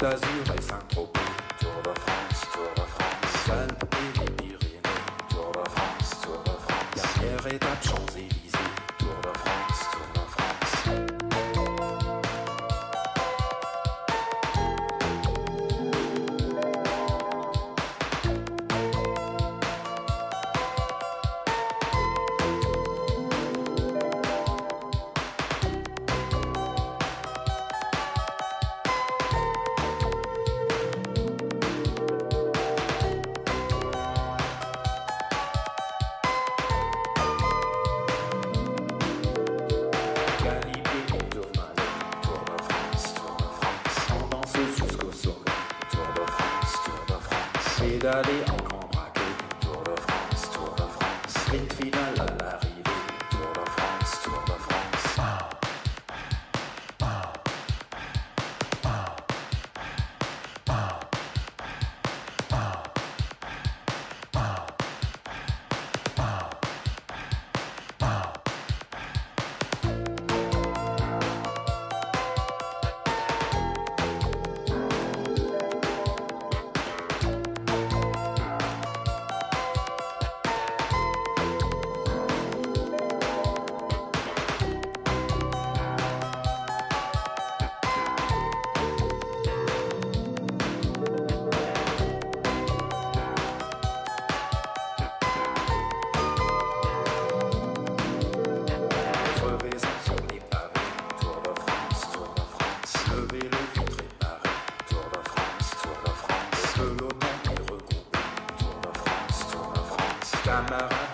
d'Azur et Saint-Tropez. Tour de France, Tour de France. Seine et les Pyrénées. Tour de France, Tour de France. Dernière étape Champs-Élysées. Daddy. Kamera.